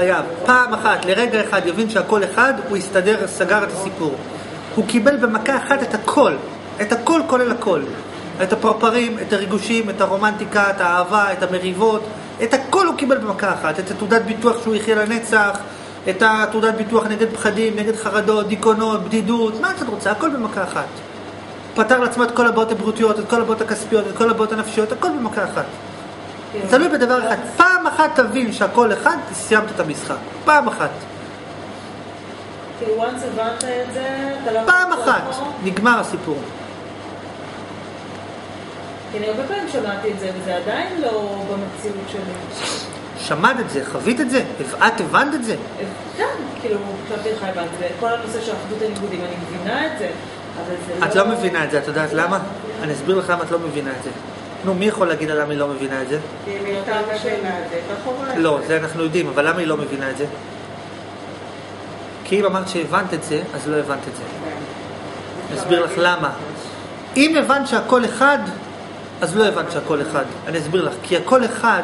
חייב, פעם אחת, לרגע אחד, יבין שהכל אחד, הוא יסתדר, סגר את הסיפור. הוא קיבל במכה אחת את הכל, את הכל כולל הכל. את הפרפרים, את הריגושים, את הרומנטיקה, את האהבה, את המריבות, את הכל הוא קיבל במכה אחת. את התעודת ביטוח שהוא יחיה לנצח, את התעודת ביטוח נגד פחדים, נגד חרדות, דיכאונות, בדידות, מה שאת רוצה, הכל במכה אחת. פתר לעצמו את כל הבעיות הבריאותיות, את כל הבעיות הכספיות, את כל הבעיות הנפשיות, הכל במכה אחת. תלוי בדבר אחד. פעם אחת תבין שהכל אחד, סיימת את המשחק. פעם אחת. הבנת את לא... פעם אחת. נגמר הסיפור. כי אני הרבה פעמים שמעתי את זה, וזה עדיין לא במציאות שלי. שמעת את זה, חווית את זה, את הבנת את זה. כן, כאילו, חשבתי לך הבנתי, זה כל הנושא של אחדות הניגודים, אני מבינה את זה, אבל זה לא... את לא מבינה את זה, את יודעת למה? אני אסביר לך למה את לא מבינה את זה. נו, מי יכול להגיד לה למה היא לא מבינה את זה? כי אם היא הייתה מבינה את זה. לא, זה אנחנו יודעים, אבל למה היא לא מבינה את זה? כי אם אמרת שהבנת את זה, אז לא הבנת את זה. אני אסביר לך למה. אם הבנת שהכל אחד, אז לא הבנת שהכל אחד. אני אסביר לך. כי הכל אחד,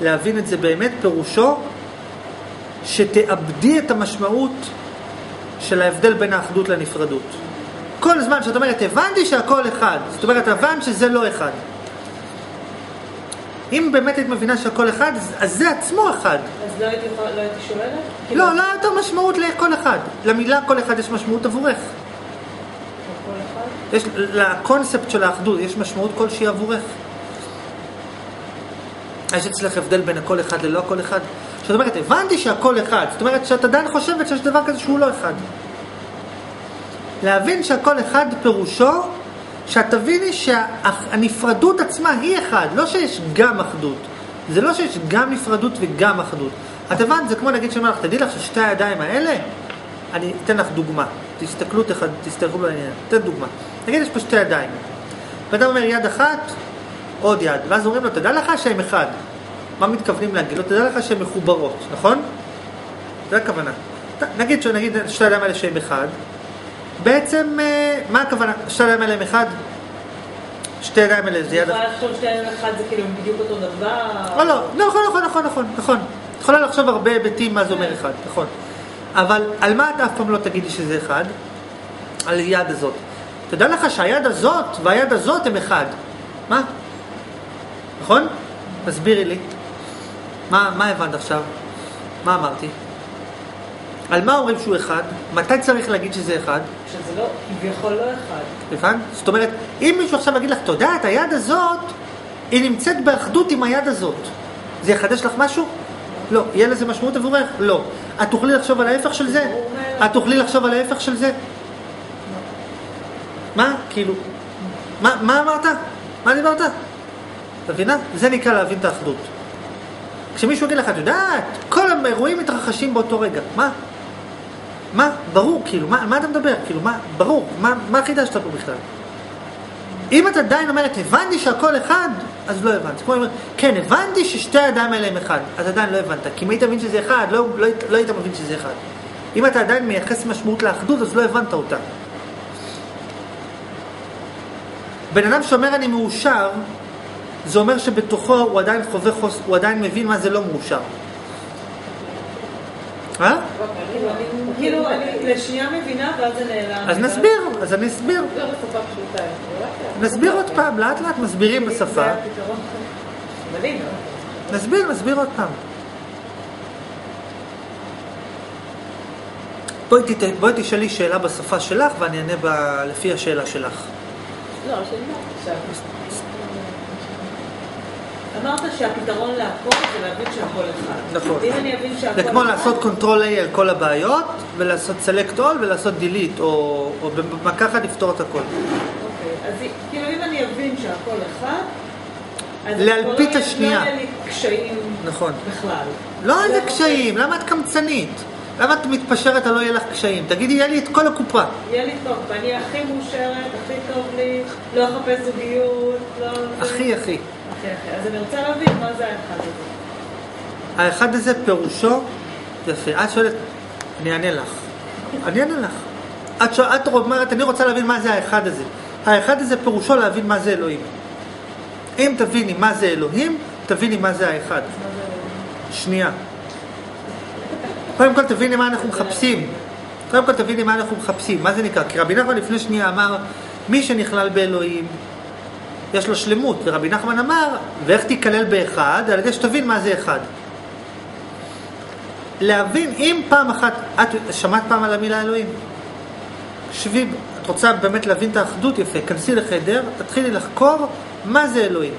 להבין את זה באמת, פירושו שתאבדי את המשמעות של ההבדל בין האחדות לנפרדות. כל זמן שאת אומרת, הבנתי שהכל אחד, זאת אומרת, הבנת שזה לא אחד. אם באמת היית מבינה שהכל אחד, אז- זה עצמו אחד. אז לא הייתי לא הייתי שוללת? כאילו, לא, לא יותר משמעות לכל אחד. למילה כל אחד יש משמעות עבורך. יש, לקונספט של האחדות יש משמעות כלשהי עבורך. יש אצלך הבדל בין הכל אחד ללא הכל אחד? זאת אומרת, הבנתי שהכל אחד. זאת אומרת שאת עדיין חושבת שיש דבר כזה שהוא לא אחד. להבין שהכל אחד פירושו שאת תביני שהנפרדות עצמה היא אחד, לא שיש גם אחדות. זה לא שיש גם נפרדות וגם אחדות. את הבנת? זה כמו נגיד שאני אומר לך, תדעי לך ששתי הידיים האלה, אני אתן לך דוגמה. תסתכלו, תסתכלו לעניין. אתן דוגמה. נגיד יש פה שתי ידיים. בן אדם אומר יד אחת, עוד יד. ואז אומרים לו, תדע לך שהם אחד. מה מתכוונים להגיד לו? תדע לך שהן מחוברות, נכון? זה הכוונה. נגיד שנגיד שתי הידיים האלה שהם אחד, בעצם, אה, מה הכוונה? שתי הידיים האלה הם אחד? שתי הידיים האלה זה יד. יכולה לחשוב שתי ימים אחד זה כאילו בדיוק אותו דבר. לא, לא, נכון, נכון, נכון, נכון, נכון. את יכולה לחשוב הרבה היבטים מה זה אומר אחד, נכון. אבל על מה את אף פעם לא תגידי שזה אחד? על היד הזאת. תדע לך שהיד הזאת והיד הזאת הם אחד. מה? נכון? תסבירי לי. מה, מה הבנת עכשיו? מה אמרתי? על מה אומרים שהוא אחד? מתי צריך להגיד שזה אחד? שזה לא, כביכול לא אחד. הבנת? זאת אומרת, אם מישהו עכשיו יגיד לך, אתה יודע, את היד הזאת, היא נמצאת באחדות עם היד הזאת. זה יחדש לך משהו? לא. יהיה לזה משמעות עבורך? לא. את תוכלי לחשוב על ההפך של זה? את תוכלי לחשוב על ההפך של זה? מה? כאילו, מה, מה אמרת? מה דיברת? את מבינה? זה נקרא להבין את האחדות. כשמישהו יגיד לך, את יודעת, כל האירועים מתרחשים באותו רגע. מה? מה? ברור, כאילו, מה, מה אתה מדבר? כאילו, מה? ברור, מה, מה חידשת פה בכלל? אם את עדיין אומרת, הבנתי שהכל אחד, אז לא הבנת. כמו אומר, כן, הבנתי ששתי הידיים האלה הם אחד, אז עדיין לא הבנת. כי אם היית מבין שזה אחד, לא, לא, לא היית מבין שזה אחד. אם אתה עדיין מייחס משמעות לאחדות, אז לא הבנת אותה. בן אדם שאומר אני מאושר, זה אומר שבתוכו הוא עדיין חווה חוס... הוא עדיין מבין מה זה לא מאושר. אה? כאילו, אני- לשנייה מבינה ואז זה נעלם. אז נסביר, אז אני אסביר. זה בשפה פשוטה. נסביר עוד פעם, לאט לאט מסבירים בשפה. נסביר, נסביר עוד פעם. בואי, תת... בואי תשאלי שאלה בשפה שלך ואני אענה ב... לפי השאלה שלך. לא, לא עכשיו. אמרת שהפתרון להכל זה להבין שהכל אחד. נכון. אני אבין שהכל זה כמו אחד, לעשות control A על כל הבעיות ולעשות select all ולעשות delete או, או במכה אחת לפתור את הכל. אוקיי, אז כאילו אם אני אבין שהכל אחד, אז לא השנייה. לא יהיה לי קשיים נכון. בכלל. לא איזה זה קשיים, למה את קמצנית? למה את מתפשרת על לא יהיה לך קשיים? תגידי, יהיה לי את כל הקופה. יהיה לי טוב, ואני הכי מאושרת, הכי טוב לי, לא אחפש זוגיות, לא... הכי הכי. הכי הכי. אז אני רוצה להבין מה זה האחד הזה. האחד הזה פירושו, יפה, את שואלת, אני אענה לך. אני אענה לך. את, שואל, את אומרת, אני רוצה להבין מה זה האחד הזה. האחד הזה פירושו להבין מה זה אלוהים. אם תביני מה זה אלוהים, תביני מה זה האחד. שנייה. קודם כל תביני מה אנחנו מחפשים. קודם כל תביני מה אנחנו מחפשים. מה זה נקרא? כי רבי נחמן לפני שנייה אמר, מי שנכלל באלוהים, יש לו שלמות. ורבי נחמן אמר, ואיך תיכלל באחד? על ידי שתבין מה זה אחד. להבין, אם פעם אחת, את שמעת פעם על המילה אלוהים? שבי, את רוצה באמת להבין את האחדות? יפה, כנסי לחדר, תתחילי לחקור מה זה אלוהים.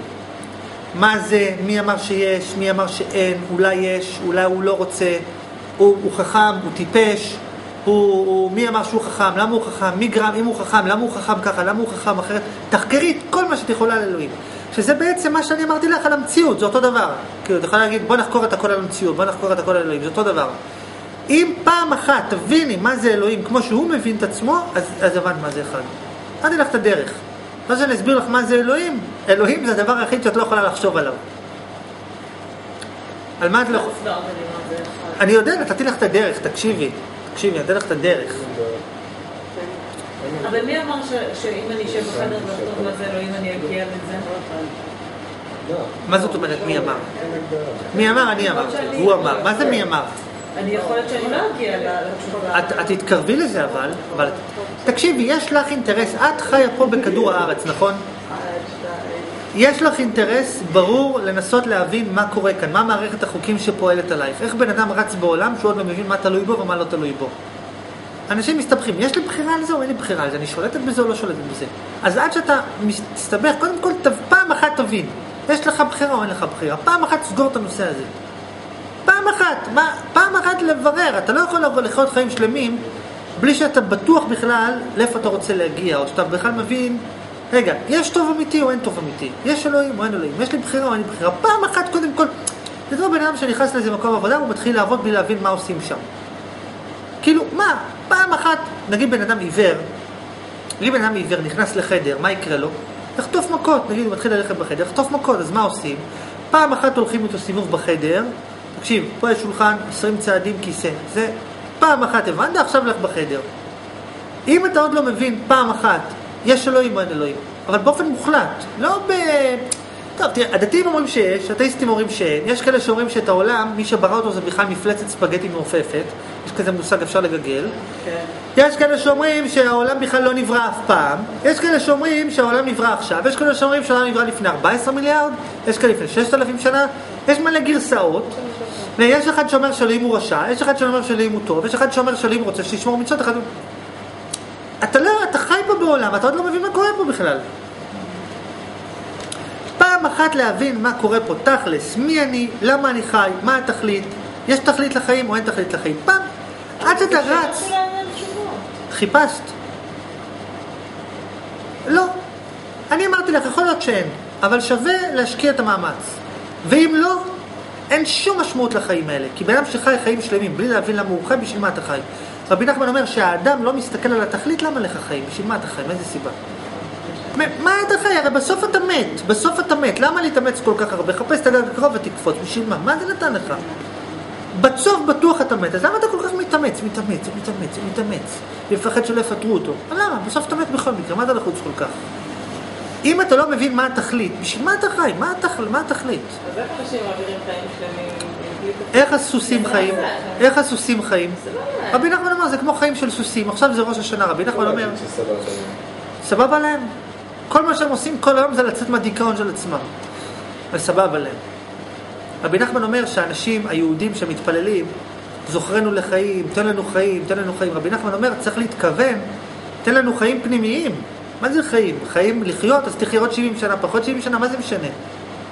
מה זה, מי אמר שיש, מי אמר שאין, אולי יש, אולי הוא לא רוצה, הוא, הוא חכם, הוא טיפש, הוא, הוא, מי אמר שהוא חכם, למה הוא חכם, מי גרם, אם הוא חכם, למה הוא חכם ככה, למה הוא חכם אחרת, תחקרי את כל מה שאת יכולה על אלוהים. שזה בעצם מה שאני אמרתי לך על המציאות, זה אותו דבר. כאילו, את יכולה להגיד, בוא נחקור את הכל על המציאות, בוא נחקור את הכל על אלוהים, זה אותו דבר. אם פעם אחת תביני מה זה אלוהים כמו שהוא מבין את עצמו, אז, אז הבנת מה זה אחד. אמרתי לך את הדרך. מה שאני אסביר לך מה זה אלוהים? אלוהים זה הדבר היחיד שאת לא יכולה לחשוב עליו. על מה את לא... אחד. אני יודע, נתתי לך את הדרך, תקשיבי. תקשיבי, אני אתן לך את הדרך. אבל מי אמר שאם אני אשב בחדר ואכתוב מה זה אלוהים אני אגיע לזה? מה זאת אומרת מי אמר? מי אמר? אני אמרתי. הוא אמר. מה זה מי אמר? אני יכול להיות שאני לא אגיע לתשובה. את, את תתקרבי לזה אבל, אבל תקשיבי, יש לך אינטרס, את חיה פה בכדור הארץ, נכון? יש לך אינטרס ברור לנסות להבין מה קורה כאן, מה מערכת החוקים שפועלת עלייך, איך בן אדם רץ בעולם שהוא עוד לא מבין מה תלוי בו ומה לא תלוי בו. אנשים מסתבכים, יש לי בחירה על זה או אין לי בחירה על זה, אני שולטת בזה או לא שולטת בזה. אז עד שאתה מסתבך, קודם כל ת- פעם אחת תבין, יש לך בחירה או אין לך בחירה, פעם אחת סגור את הנושא הזה. פעם אחת, מה, פעם אחת לברר, אתה לא יכול לבוא לחיות חיים שלמים בלי שאתה בטוח בכלל לאיפה אתה רוצה להגיע, או שאתה בכלל מבין, רגע, יש טוב אמיתי או אין טוב אמיתי? יש אלוהים או אין אלוהים? יש לי בחירה או אין לי בחירה? פעם אחת קודם כל, זה כמו בן אדם שנכנס לאיזה מקום עבודה, הוא מתחיל לעבוד בלי להבין מה עושים שם. כאילו, מה, פעם אחת, נגיד בן אדם עיוור, לי בן אדם עיוור נכנס לחדר, מה יקרה לו? יחטוף מכות, נגיד הוא מתחיל ללכת בחדר, יחטוף מכות, אז מה עושים? פעם אחת הולכים איתו סיבוב בחדר, תקשיב, פה יש שולחן, 20 צעדים, כיסא, זה פעם אחת הבנת, עכשיו לך בחדר. אם אתה עוד לא מבין פעם אחת, יש אלוהים או אין אלוהים, אבל באופן מוחלט, לא ב... טוב, תראה, הדתיים אומרים שיש, אתאיסטים אומרים שאין, יש כאלה שאומרים שאת העולם, מי שברא אותו זה בכלל מפלצת ספגטי מעופפת, יש כזה מושג אפשר לגגל. כן. יש כאלה שאומרים שהעולם בכלל לא נברא אף פעם, יש כאלה שאומרים שהעולם נברא עכשיו, יש כאלה שאומרים שהעולם נברא לפני 14 מיליארד, יש כאלה לפני 6,000 שנה, יש מלא גרסאות, ויש אחד שאומר שאלוהים הוא רשע, יש אחד שאומר שאלוהים הוא טוב, יש אחד שאומר שאלוהים רוצה שתשמור מצוות, אחד... אתה לא, בעולם, אתה עוד לא מבין מה קורה פה בכלל. פעם אחת להבין מה קורה פה תכלס, מי אני, למה אני חי, מה התכלית, יש תכלית לחיים או אין תכלית לחיים. פעם, עד שאתה רץ. חיפשת? לא. אני אמרתי לך, יכול להיות שאין, אבל שווה להשקיע את המאמץ. ואם לא, אין שום משמעות לחיים האלה. כי בן אדם שחי חיים שלמים בלי להבין למה הוא חי, בשביל מה אתה חי? רבי נחמן אומר שהאדם לא מסתכל על התכלית, למה לך חיים? בשביל מה אתה חי? מאיזה סיבה? מה אתה חי? הרי בסוף אתה מת, בסוף אתה מת. למה להתאמץ כל כך הרבה? חפש את הגג הקרוב ותקפוץ, בשביל מה? מה זה נתן לך? בסוף בטוח אתה מת, אז למה אתה כל כך מתאמץ, מתאמץ, מתאמץ, מתאמץ, ומפחד שלא יפטרו אותו? למה? בסוף אתה מת בכל מקרה, מה אתה לחוץ כל כך? אם אתה לא מבין מה התכלית, בשביל מה אתה חי? מה, התכל, מה התכלית? אז איך אנשים מעבירים חיים שלמים? איך הסוסים חיים? איך הסוסים חיים? לא. רבי נחמן אומר, זה כמו חיים של סוסים, עכשיו זה ראש השנה, רבי נחמן אומר, סבבה להם? כל מה שהם עושים כל היום זה לצאת מהדיכאון של עצמם. וסבבה להם. רבי נחמן אומר שהאנשים היהודים שמתפללים, זוכרנו לחיים, תן לנו חיים, תן לנו חיים. רבי נחמן אומר, צריך להתכוון, תן לנו חיים פנימיים. מה זה חיים? חיים לחיות, אז תחיה עוד 70 שנה, פחות 70 שנה, מה זה משנה?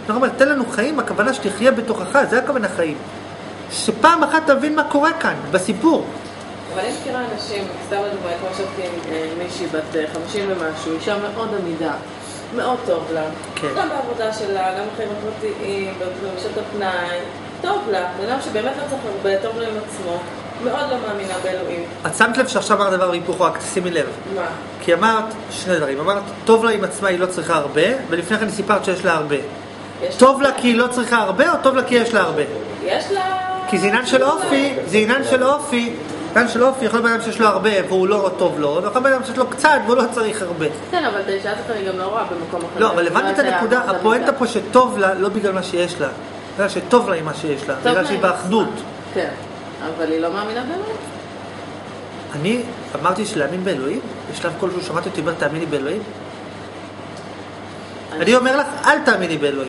הוא אומר, תן לנו חיים, הכוונה שתחיה בתוכך, זה הכוונה חיים. שפעם אחת תבין מה קורה כאן, בסיפור. אבל אני מכירה אנשים, סתם לדוגמה, כמו ישבתי עם אה, מישהי בת אה, 50 ומשהו, אישה מאוד עמידה, מאוד טוב לה. כן. גם בעבודה שלה, גם בחיים הפרטיים, בשעות הפנאי, טוב לה. בן אדם שבאמת לא צריך הרבה, טוב לו עם עצמו, מאוד לא מאמינה באלוהים. את שמת לב שעכשיו אמרת דבר והיפוך רק, תשימי לב. מה? כי אמרת שני דברים, אמרת, טוב לה עם עצמה היא לא צריכה הרבה, ולפני כן סיפרת שיש לה הרבה. טוב לה כי היא לא צריכה הרבה, או טוב לה כי יש לה הרבה? יש לה... כי זה עניין של אופי, זה עניין של אופי. עניין של אופי, יכול להיות בן אדם שיש לו הרבה והוא לא טוב לו, ויכול להיות בן אדם שיש לו קצת והוא לא צריך הרבה. כן, אבל האישה הזאת אני גם לא רואה במקום אחר. לא, אבל הבנת את זה הנקודה, הפואנטה. פה שטוב לה, לא בגלל מה שיש לה. בגלל שטוב לה עם מה שיש לה, בגלל שהיא באחדות. כן. אבל היא לא מאמינה באלוהים. אני אמרתי שלהאמין באלוהים, בשלב כלשהו שמעתי אותי אומר תאמיני באלוהים. אני אומר לך, אל תאמיני באלוהים.